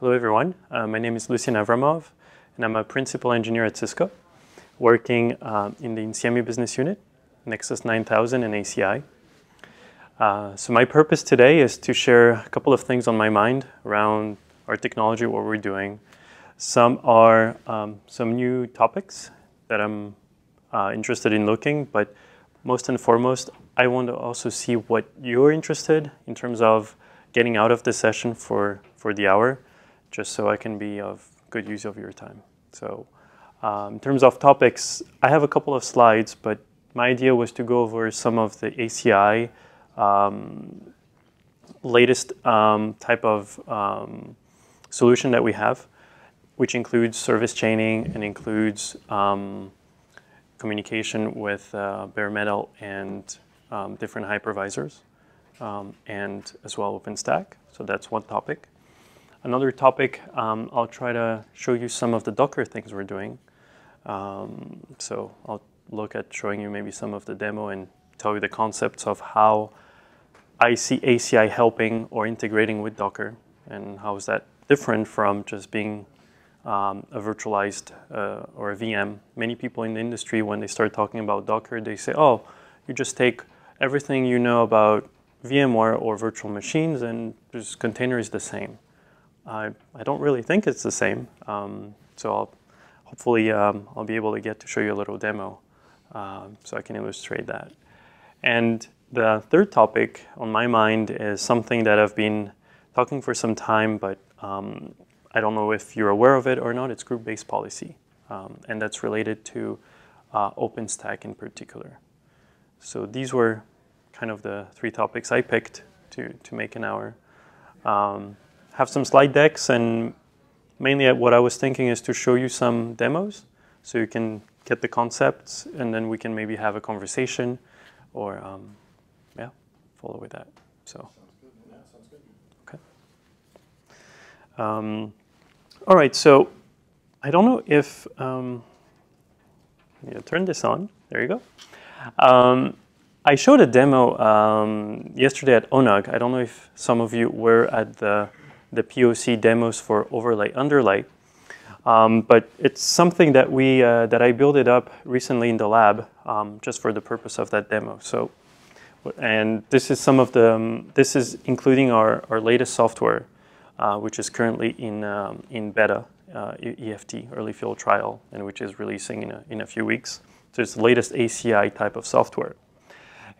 Hello, everyone. Uh, my name is Lucien Avramov, and I'm a principal engineer at Cisco, working uh, in the Insieme business unit, Nexus 9000 and ACI. Uh, so my purpose today is to share a couple of things on my mind around our technology, what we're doing. Some are um, some new topics that I'm uh, interested in looking, but most and foremost, I want to also see what you're interested in terms of getting out of the session for, for the hour, just so I can be of good use of your time. So um, in terms of topics, I have a couple of slides, but my idea was to go over some of the ACI um, latest um, type of um, solution that we have, which includes service chaining and includes um, communication with uh, bare metal and um, different hypervisors, and as well OpenStack. So that's one topic. Another topic, um, I'll try to show you some of the Docker things we're doing. Um, so I'll look at showing you maybe some of the demo and tell you the concepts of how I see ACI helping or integrating with Docker, and how is that different from just being um, a virtualized uh, or a VM. Many people in the industry, when they start talking about Docker, they say, oh, you just take everything you know about VMware or virtual machines and just container is the same. I, I don't really think it's the same. Um, so I'll, hopefully um, I'll be able to get to show you a little demo uh, so I can illustrate that. And the third topic on my mind is something that I've been talking for some time, but um, I don't know if you're aware of it or not. It's group-based policy, um, and that's related to uh, OpenStack in particular. So these were kind of the three topics I picked to, to make an hour. Um, have some slide decks, and mainly what I was thinking is to show you some demos so you can get the concepts, and then we can maybe have a conversation or, um, yeah, follow with that. So. Okay. Um, all right, so I don't know if, um, yeah, turn this on. There you go. Um, I showed a demo um, yesterday at ONUG. I don't know if some of you were at the, the POC demos for overlay underlay, um, but it's something that we uh, that I built it up recently in the lab um, just for the purpose of that demo. So, and this is some of the um, this is including our, our latest software, uh, which is currently in um, in beta uh, EFT early field trial, and which is releasing in a, in a few weeks. So it's the latest ACI type of software.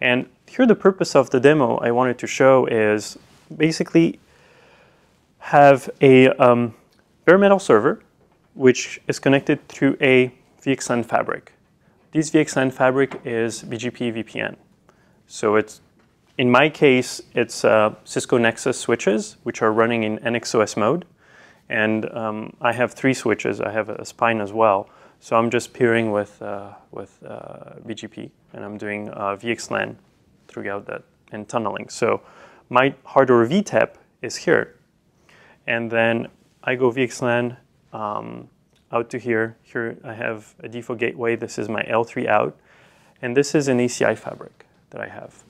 And here the purpose of the demo I wanted to show is basically have a um, bare metal server which is connected through a VXLAN fabric. This VXLAN fabric is BGP EVPN. So it's, in my case, it's uh, Cisco Nexus switches, which are running in NXOS mode. And um, I have three switches. I have a spine as well. So I'm just peering with, uh, with uh, BGP, and I'm doing uh, VXLAN throughout that and tunneling. So my hardware VTEP is here. And then I go VXLAN um, out to here. Here I have a default gateway. This is my L3 out. And this is an ACI fabric that I have.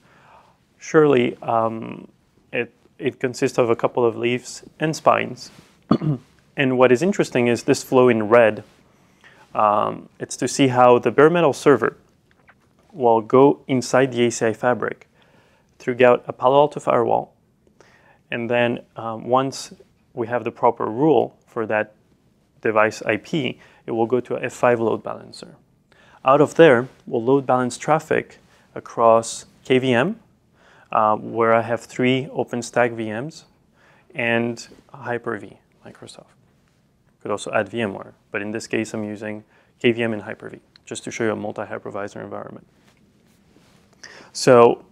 Surely um, it, it consists of a couple of leaves and spines. and what is interesting is this flow in red um, it's to see how the bare metal server will go inside the ACI fabric throughout a Palo Alto firewall. And then um, once we have the proper rule for that device IP, it will go to a F5 load balancer. Out of there, we'll load balance traffic across KVM, uh, where I have three OpenStack VMs, and Hyper-V, Microsoft. Could also add VMware, but in this case, I'm using KVM and Hyper-V, just to show you a multi-hypervisor environment. So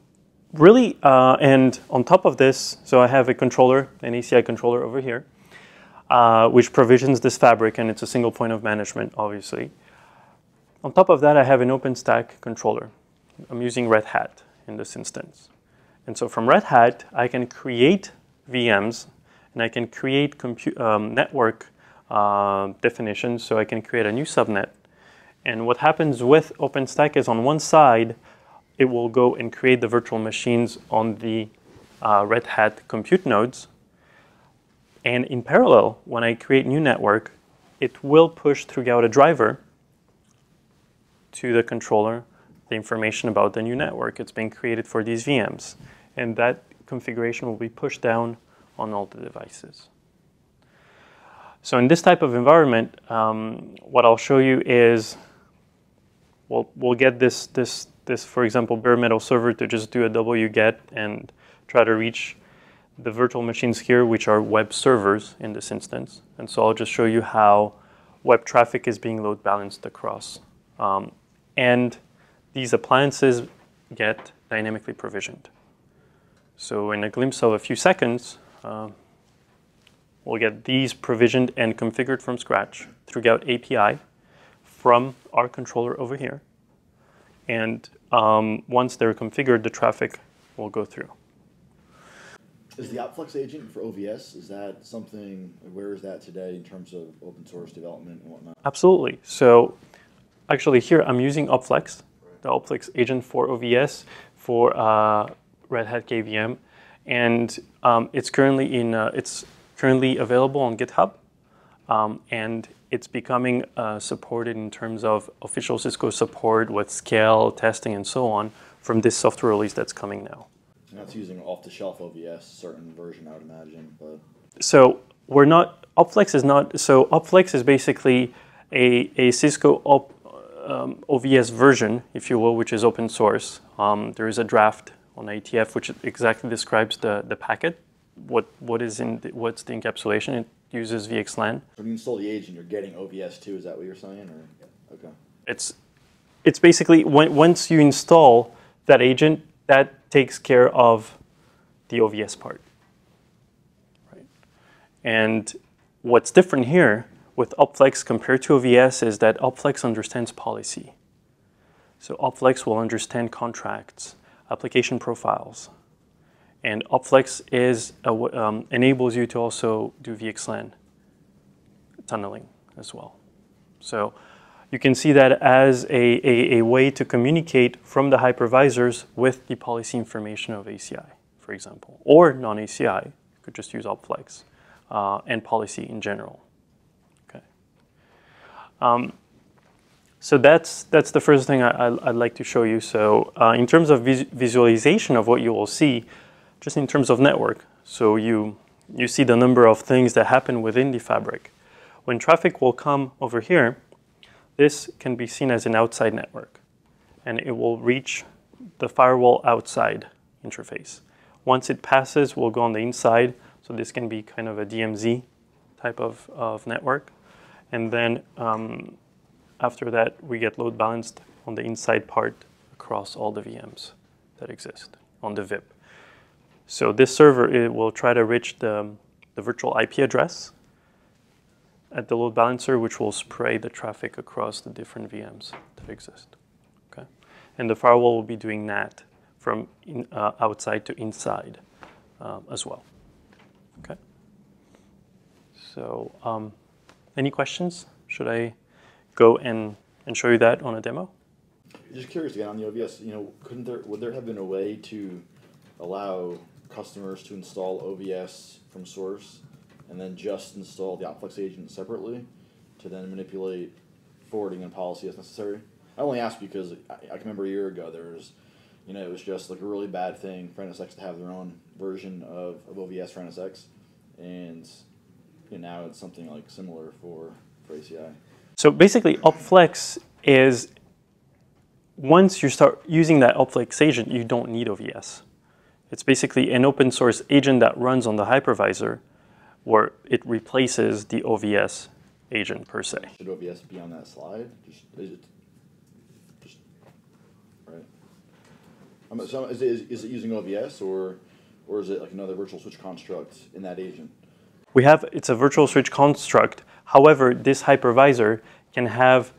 really, uh, and on top of this, so I have a controller, an ACI controller over here, uh, which provisions this fabric, and it's a single point of management, obviously. On top of that, I have an OpenStack controller. I'm using Red Hat in this instance. And so from Red Hat, I can create VMs, and I can create um, network uh, definition, so I can create a new subnet. And what happens with OpenStack is on one side, it will go and create the virtual machines on the uh, Red Hat compute nodes. And in parallel, when I create new network, it will push through a driver to the controller the information about the new network. It's being created for these VMs. And that configuration will be pushed down on all the devices. So in this type of environment, um, what I'll show you is we'll, we'll get this, this, this, for example, bare metal server to just do a wget and try to reach the virtual machines here, which are web servers in this instance. And so I'll just show you how web traffic is being load balanced across. Um, and these appliances get dynamically provisioned. So in a glimpse of a few seconds, uh, we'll get these provisioned and configured from scratch through throughout API from our controller over here. And um, once they're configured, the traffic will go through. Is the OpFlex agent for OVS, is that something, where is that today in terms of open source development and whatnot? Absolutely. So actually here I'm using OpFlex, the OpFlex agent for OVS for uh, Red Hat KVM. And um, it's currently in, uh, it's currently available on GitHub. Um, and it's becoming uh, supported in terms of official Cisco support with scale, testing, and so on from this software release that's coming now. And that's using off-the-shelf OVS, certain version, I would imagine. But so we're not OpFlex is not so OpFlex is basically a, a Cisco op, um, OVS version, if you will, which is open source. Um, there is a draft on IETF which exactly describes the, the packet, what what is in the, what's the encapsulation. It uses VXLAN. when you install the agent, you're getting OVS too. Is that what you're saying? Or okay. It's it's basically when, once you install that agent, that takes care of the OVS part. Right? And what's different here with OpFlex compared to OVS is that OpFlex understands policy. So OpFlex will understand contracts, application profiles. And OpFlex is a, um, enables you to also do VXLAN tunneling as well. So you can see that as a, a, a, way to communicate from the hypervisors with the policy information of ACI, for example, or non-ACI. You could just use OpFlex uh, and policy in general. Okay. Um, so that's that's the first thing I, would like to show you. So uh, in terms of vis visualization of what you will see, just in terms of network, so you you see the number of things that happen within the fabric. When traffic will come over here, this can be seen as an outside network, and it will reach the firewall outside interface. Once it passes, we'll go on the inside, so this can be kind of a DMZ type of, of network. And then um, after that, we get load balanced on the inside part across all the VMs that exist on the VIP. So this server it will try to reach the, the virtual IP address at the load balancer, which will spray the traffic across the different VMs that exist. Okay, and the firewall will be doing that from in, uh, outside to inside um, as well. Okay. So, um, any questions? Should I go and and show you that on a demo? Just curious again on the OVS, You know, couldn't there would there have been a way to allow customers to install OVS from source and then just install the OpFlex agent separately to then manipulate forwarding and policy as necessary. I only ask because I, I can remember a year ago there was, you know, it was just like a really bad thing for NSX to have their own version of, of OVS for NSX, and you know, now it's something like similar for, for ACI. So basically, OpFlex is once you start using that OpFlex agent, you don't need OVS. It's basically an open source agent that runs on the hypervisor where it replaces the OVS agent per se. Should OVS be on that slide? Just, is it, just, right? So is, it, is it using OVS or, or is it like another virtual switch construct in that agent? We have, it's a virtual switch construct. However, this hypervisor can have,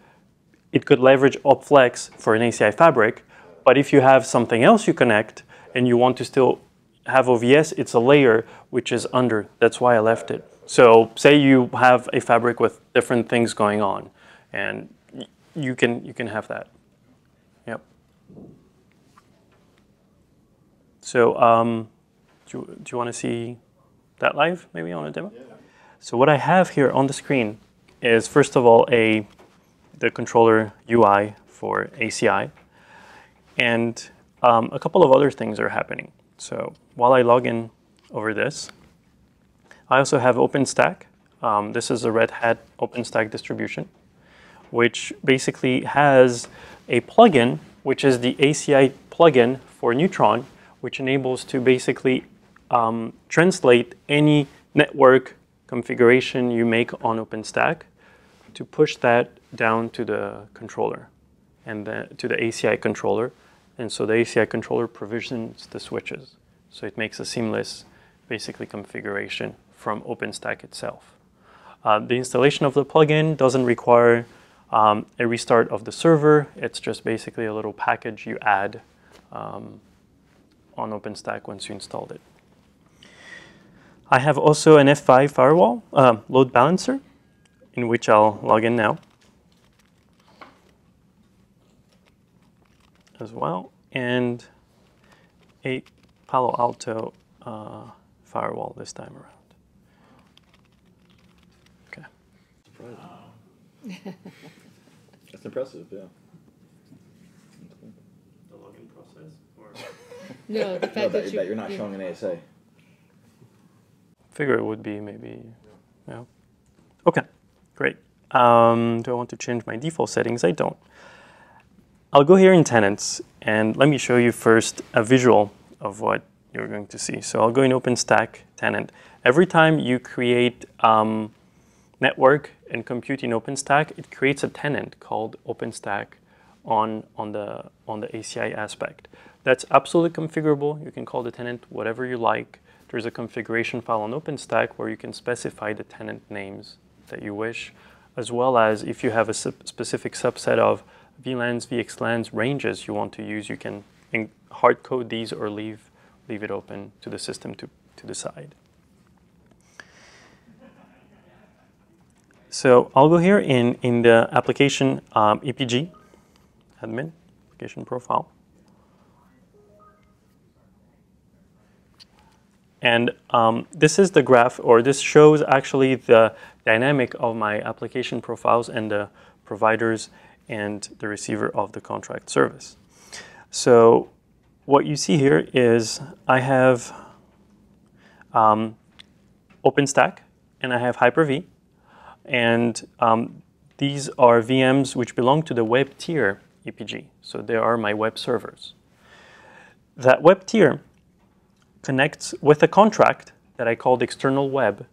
it could leverage OpFlex for an ACI fabric, but if you have something else you connect and you want to still have OVS, it's a layer which is under. That's why I left it. So say you have a fabric with different things going on, and you can you can have that. Yep. So um, do, you, do you want to see that live maybe on a demo? Yeah. So what I have here on the screen is first of all a the controller UI for ACI, and um, a couple of other things are happening. So while I log in over this, I also have OpenStack. Um, this is a Red Hat OpenStack distribution, which basically has a plugin, which is the ACI plugin for Neutron, which enables to basically um, translate any network configuration you make on OpenStack to push that down to the controller and the, to the ACI controller. And so the ACI controller provisions the switches. So it makes a seamless, basically, configuration from OpenStack itself. Uh, the installation of the plugin doesn't require um, a restart of the server. It's just basically a little package you add um, on OpenStack once you installed it. I have also an F5 firewall uh, load balancer, in which I'll log in now as well, and a Palo Alto uh, firewall this time around. Okay. Surprising. That's impressive, yeah. The login process? Or No, the No, fact that, that you. that you're not yeah. showing an ASA. figure it would be maybe, yeah. Okay, great. Um, do I want to change my default settings? I don't. I'll go here in tenants and let me show you first a visual of what you're going to see. So I'll go in OpenStack tenant. Every time you create um, network and compute in OpenStack, it creates a tenant called OpenStack on, on, the, on the ACI aspect. That's absolutely configurable. You can call the tenant whatever you like. There's a configuration file on OpenStack where you can specify the tenant names that you wish, as well as if you have a specific subset of VLANs, VXLANs ranges you want to use, you can hard code these or leave, leave it open to the system to, to decide. So I'll go here in, in the application um, EPG, admin, application profile. And um, this is the graph, or this shows actually the dynamic of my application profiles and the providers and the receiver of the contract service. So what you see here is I have um, OpenStack and I have Hyper-V. And um, these are VMs which belong to the web tier EPG. So they are my web servers. That web tier connects with a contract that I called external web.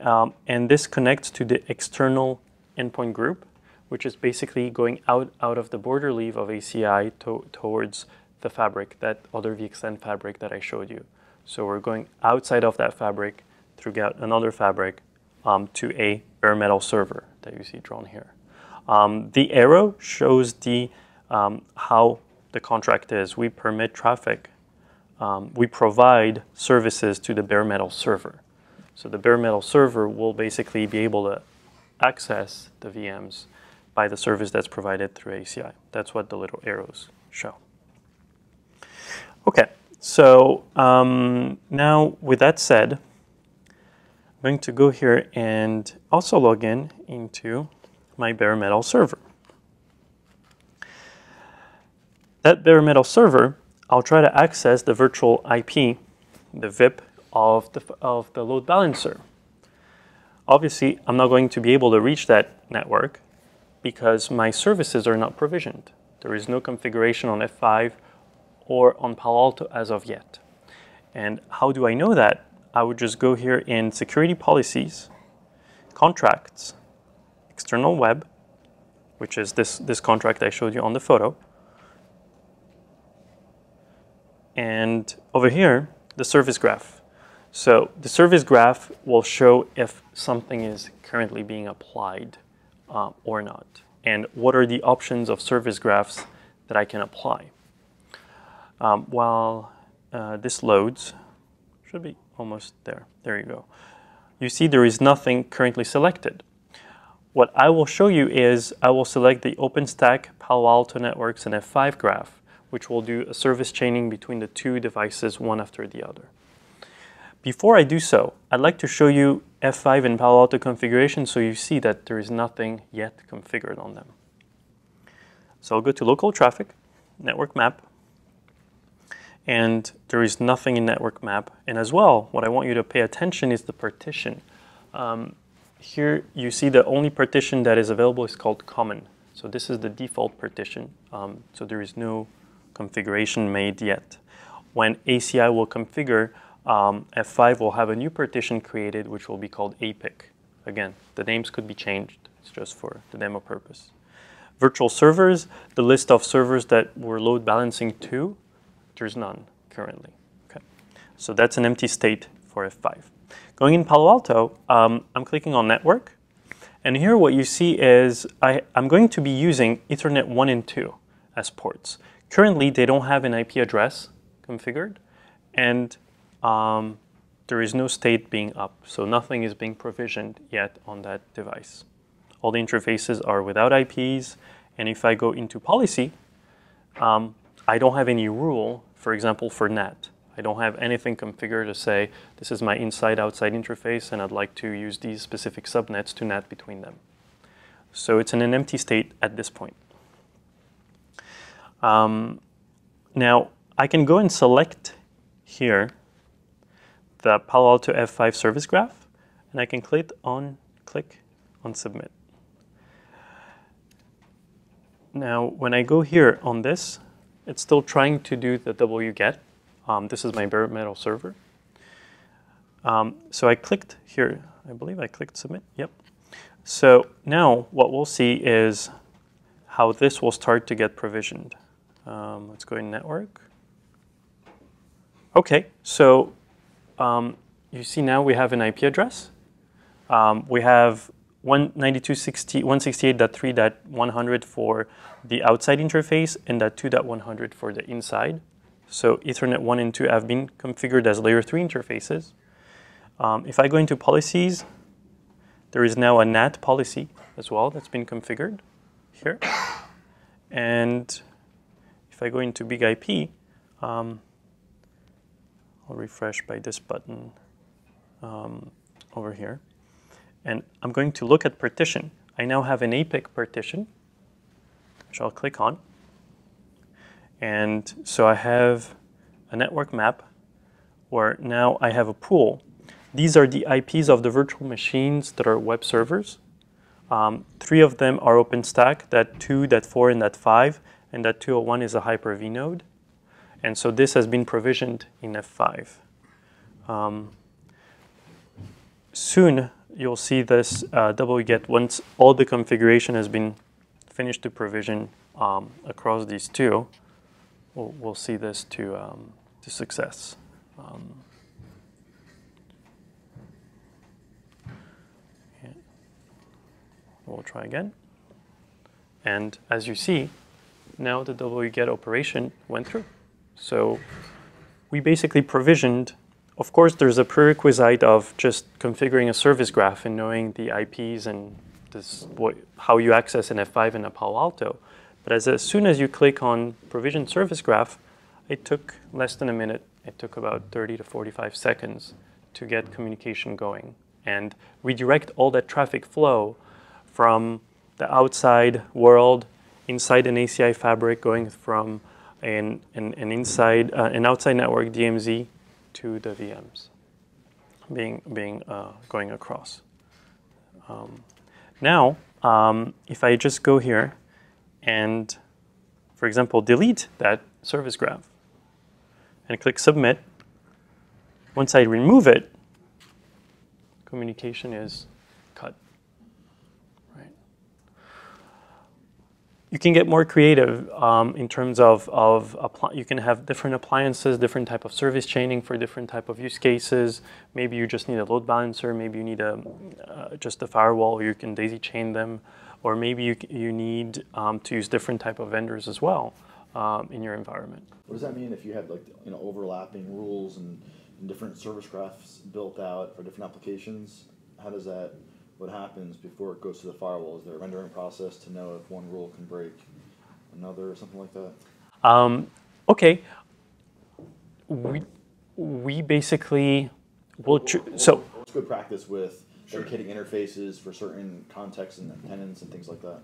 Um, and this connects to the external endpoint group, which is basically going out, out of the border leaf of ACI to, towards the fabric, that other VXLAN fabric that I showed you. So we're going outside of that fabric through another fabric um, to a bare metal server that you see drawn here. Um, the arrow shows the um, how the contract is. We permit traffic. Um, we provide services to the bare metal server. So the bare metal server will basically be able to access the VMs by the service that's provided through ACI. That's what the little arrows show. Okay, so um, now with that said, I'm going to go here and also log in into my bare metal server. That bare metal server, I'll try to access the virtual IP, the VIP of the, of the load balancer. Obviously, I'm not going to be able to reach that network because my services are not provisioned. There is no configuration on F5 or on Palo Alto as of yet. And how do I know that? I would just go here in security policies, contracts, external web, which is this, this contract I showed you on the photo. And over here, the service graph. So the service graph will show if something is currently being applied uh, or not, and what are the options of service graphs that I can apply. Um, while uh, this loads, should be almost there. There you go. You see there is nothing currently selected. What I will show you is I will select the OpenStack Palo Alto Networks and F5 graph, which will do a service chaining between the two devices one after the other. Before I do so, I'd like to show you F5 and Palo Alto configuration so you see that there is nothing yet configured on them. So I'll go to local traffic, network map, and there is nothing in network map. And as well, what I want you to pay attention is the partition. Um, here you see the only partition that is available is called common. So this is the default partition. Um, so there is no configuration made yet. When ACI will configure, um, F5 will have a new partition created, which will be called APIC. Again, the names could be changed. It's just for the demo purpose. Virtual servers, the list of servers that we're load balancing to, there's none currently. Okay, So that's an empty state for F5. Going in Palo Alto, um, I'm clicking on network. And here what you see is I, I'm going to be using Ethernet 1 and 2 as ports. Currently, they don't have an IP address configured. And um, there is no state being up, so nothing is being provisioned yet on that device. All the interfaces are without IPs, and if I go into policy, um, I don't have any rule, for example, for NAT. I don't have anything configured to say, this is my inside-outside interface, and I'd like to use these specific subnets to NAT between them. So it's in an empty state at this point. Um, now, I can go and select here the Palo Alto F5 service graph, and I can click on, click on submit. Now, when I go here on this, it's still trying to do the wget. Um, this is my bare metal server. Um, so I clicked here. I believe I clicked submit. Yep. So now what we'll see is how this will start to get provisioned. Um, let's go in network. Okay, so um, you see now we have an IP address. Um, we have 192.168.3.100 for the outside interface and that 2.100 for the inside. So Ethernet 1 and 2 have been configured as layer 3 interfaces. Um, if I go into policies, there is now a NAT policy as well that's been configured here. And if I go into BIG-IP, um, I'll refresh by this button um, over here. And I'm going to look at partition. I now have an APIC partition, which I'll click on. And so I have a network map where now I have a pool. These are the IPs of the virtual machines that are web servers. Um, three of them are OpenStack, that two, that four, and that five, and that 201 is a Hyper-V node. And so this has been provisioned in F5. Um, soon, you'll see this uh, wget once all the configuration has been finished to provision um, across these two. We'll, we'll see this to, um, to success. Um, we'll try again. And as you see, now the wget operation went through. So we basically provisioned, of course, there's a prerequisite of just configuring a service graph and knowing the IPs and this, what, how you access an F5 in a Palo Alto. But as, as soon as you click on provision service graph, it took less than a minute. It took about 30 to 45 seconds to get communication going and redirect all that traffic flow from the outside world inside an ACI fabric going from an, an, an inside, uh, an outside network DMZ to the VMs being, being uh, going across. Um, now, um, if I just go here and, for example, delete that service graph and click submit, once I remove it, communication is you can get more creative um, in terms of, of you can have different appliances, different type of service chaining for different type of use cases. Maybe you just need a load balancer, maybe you need a, uh, just a firewall, or you can daisy chain them, or maybe you, you need um, to use different type of vendors as well um, in your environment. What does that mean if you have like you know overlapping rules and, and different service graphs built out for different applications? How does that what happens before it goes to the firewall? Is there a rendering process to know if one rule can break another or something like that? Um, okay. We, we basically, cho- so What's good practice with dedicating interfaces for certain contexts and tenants and things like that?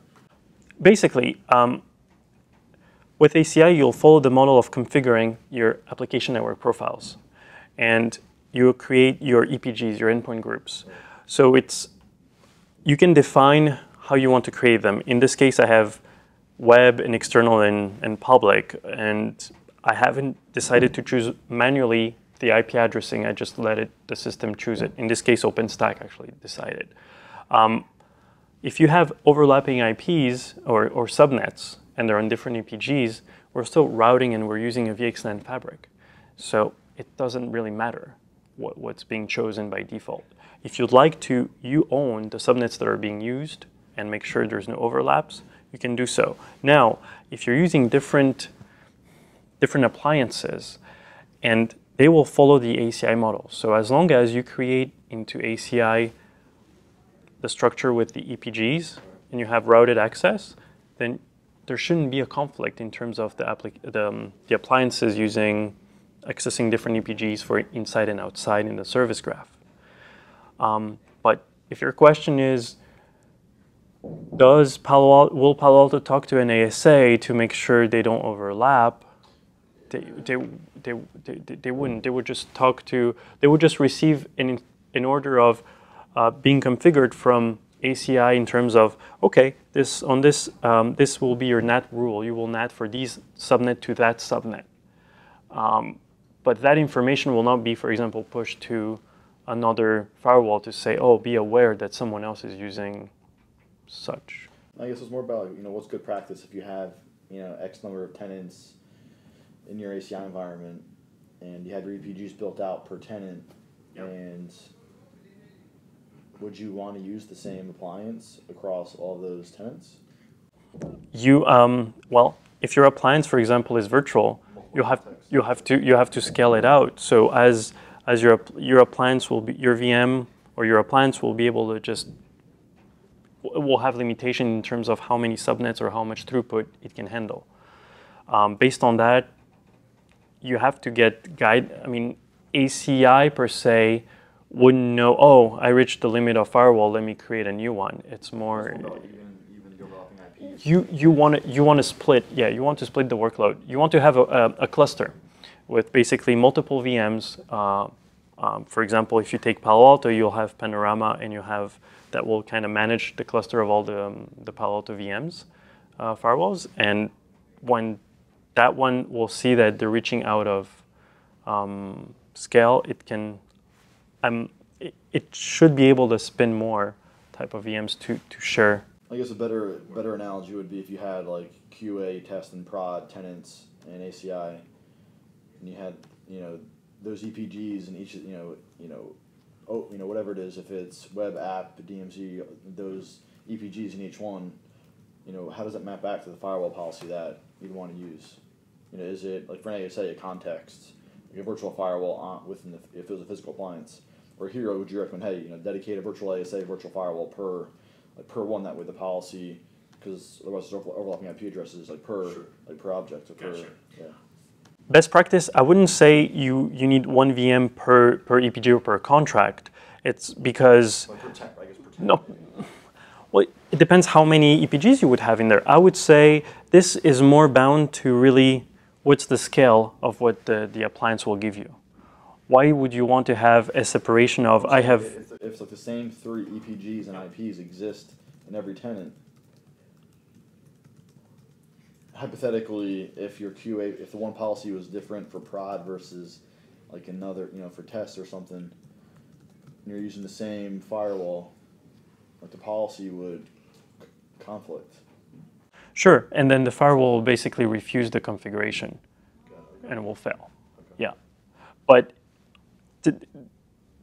basically, um, with ACI, you'll follow the model of configuring your application network profiles, and you'll create your EPGs, your endpoint groups. So it's you can define how you want to create them. In this case, I have web and external and, and public, and I haven't decided to choose manually the IP addressing. I just let it the system choose it. In this case, OpenStack actually decided. Um, if you have overlapping IPs or, or subnets and they're on different EPGs, we're still routing and we're using a VXLAN fabric. So it doesn't really matter what, what's being chosen by default. If you'd like to, you own the subnets that are being used and make sure there's no overlaps, you can do so. Now, if you're using different, different appliances, and they will follow the ACI model. So as long as you create into ACI the structure with the EPGs and you have routed access, then there shouldn't be a conflict in terms of the, the, um, the appliances using accessing different EPGs for inside and outside in the service graph. Um, but if your question is, does Palo Alto, will Palo Alto talk to an ASA to make sure they don't overlap? They, they, they, they, they wouldn't. They would just talk to, they would just receive an, an order of uh, being configured from ACI in terms of, okay, this on this, um, this will be your NAT rule. You will NAT for these subnet to that subnet. Um, but that information will not be, for example, pushed to another firewall to say, oh, be aware that someone else is using such. I guess it's more about you know what's good practice if you have you know X number of tenants in your ACI environment, and you have your EPGs built out per tenant, Yep. and would you want to use the same appliance across all those tenants? You, um, well, if your appliance, for example, is virtual, you have you have to you have to scale it out. So as as your your appliance will be your VM or your appliance will be able to just will have limitation in terms of how many subnets or how much throughput it can handle. Um, based on that, you have to get guide. I mean, ACI per se wouldn't know. Oh, I reached the limit of firewall. Let me create a new one. It's more even even the overlapping IPs. you you want to you want to split yeah you want to split the workload you want to have a, a, a cluster with basically multiple VMs uh, um, for example if you take Palo Alto you'll have Panorama and you have that will kind of manage the cluster of all the, um, the Palo Alto VMs uh, firewalls. And when that one will see that they're reaching out of um, scale it can um, it, it should be able to spin more type of VMs to, to share. I guess a better better analogy would be if you had like QA, test, and prod tenants and ACI, and you had you know those EPGs and each you know you know oh you know whatever it is if it's web app DMZ those EPGs in each one, you know how does that map back to the firewall policy that you'd want to use? You know is it like for an ASA a context like a virtual firewall on within the if it was a physical appliance? Or here would you recommend hey you know dedicate a virtual ASA virtual firewall per like per one that way the policy because otherwise it's overla- overlapping IP addresses like per like per object or per yeah Best practice, I wouldn't say you, you need one VM per, per EPG or per contract. It's because, like per ten, I guess per ten. no, well, it depends how many EPGs you would have in there. I would say this is more bound to really what's the scale of what the, the appliance will give you. Why would you want to have a separation of, I have, if, if like the same three EPGs and IPs exist in every tenant. Hypothetically, if your QA, if the one policy was different for prod versus like another, you know, for tests or something, and you're using the same firewall, like the policy would c- conflict. sure, and then the firewall will basically refuse the configuration and it will fail. Yeah. But th-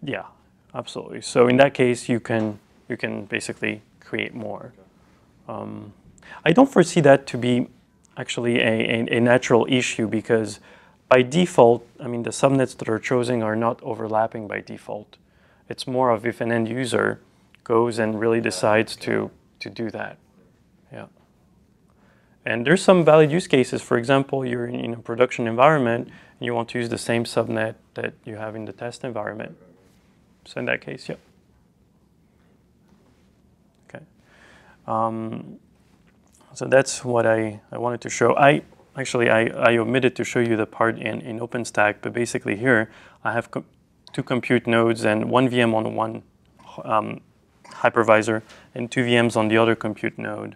yeah, absolutely. So in that case, you can you can basically create more. Um, I don't foresee that to be actually a, a, a natural issue because by default, I mean the subnets that are chosen are not overlapping by default. It's more of if an end user goes and really decides to to do that. Yeah. And there's some valid use cases. For example, you're in, a production environment and you want to use the same subnet that you have in the test environment. So in that case, yeah. Okay. Um, so that's what I, I wanted to show. I actually I, I omitted to show you the part in, in OpenStack, but basically here I have co two compute nodes and one VM on one um, hypervisor and two VMs on the other compute node.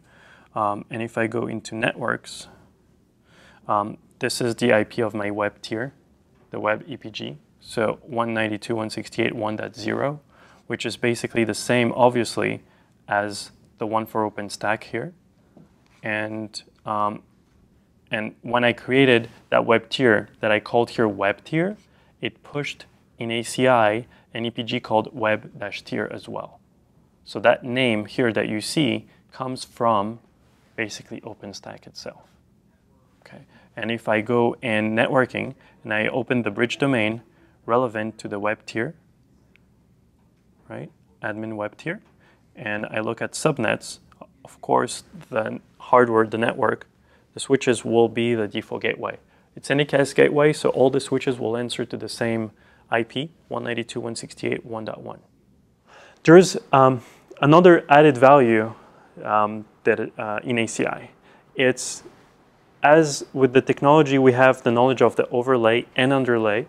Um, and if I go into networks, um, this is the IP of my web tier, the web EPG. So 192.168.1.0, which is basically the same, obviously, as the one for OpenStack here. And, um, and when I created that web tier that I called here web tier, it pushed in ACI an EPG called web-tier as well. So that name here that you see comes from basically OpenStack itself. Okay. And if I go in networking and I open the bridge domain relevant to the web tier, right, admin web tier, and I look at subnets, of course, the hardware, the network, the switches will be the default gateway. It's Anycast gateway, so all the switches will answer to the same IP, 192.168.1.1. There's um, another added value um, that uh, in ACI. It's as with the technology, we have the knowledge of the overlay and underlay,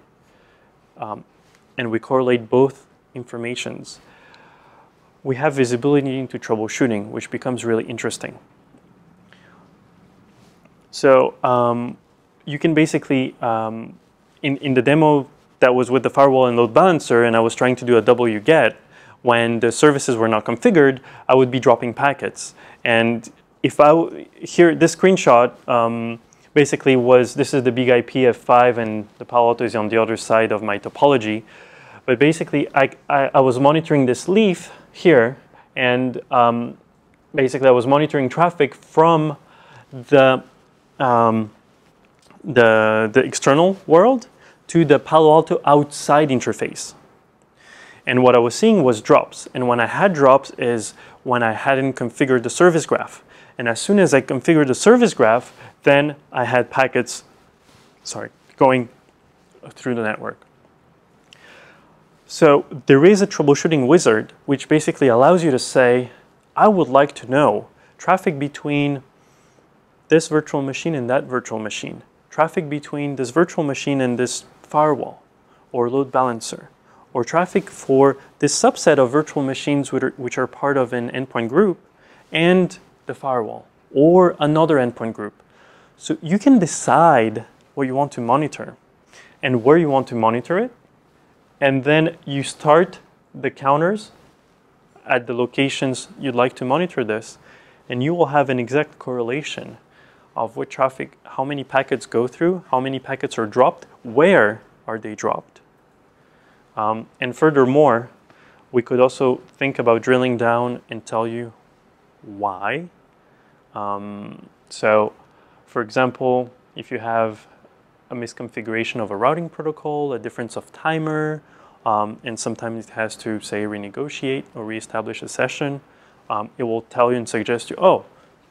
um, and we correlate both informations. We have visibility into troubleshooting, which becomes really interesting. So um, you can basically, um, in, in the demo that was with the firewall and load balancer, and I was trying to do a wget, when the services were not configured, I would be dropping packets. And if I, here, this screenshot um, basically was, this is the BIG-IP F5 and the Palo Alto is on the other side of my topology. But basically, I, I, I was monitoring this leaf here, and um, basically I was monitoring traffic from the, um, the, the external world to the Palo Alto outside interface. And what I was seeing was drops. And when I had drops is when I hadn't configured the service graph. And as soon as I configured the service graph, then I had packets, sorry, going through the network. So there is a troubleshooting wizard, which basically allows you to say, I would like to know traffic between this virtual machine and that virtual machine, traffic between this virtual machine and this firewall or load balancer, or traffic for this subset of virtual machines which are, part of an endpoint group and the firewall or another endpoint group. So you can decide what you want to monitor and where you want to monitor it. And then you start the counters at the locations you'd like to monitor this. And you will have an exact correlation of what traffic, how many packets go through, how many packets are dropped, where are they dropped. Um, and furthermore, we could also think about drilling down and tell you why um, so for example, if you have a misconfiguration of a routing protocol, a difference of timer, um, and sometimes it has to say renegotiate or reestablish a session, um, it will tell you and suggest you, oh,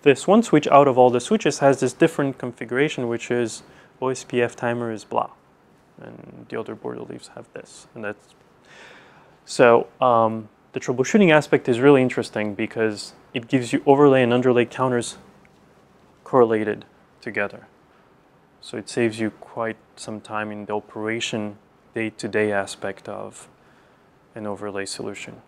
this one switch out of all the switches has this different configuration, which is OSPF timer is blah. And the other border leaves have this. And that's so um, the troubleshooting aspect is really interesting because it gives you overlay and underlay counters correlated together. So it saves you quite some time in the operation day-to-day -day aspect of an overlay solution.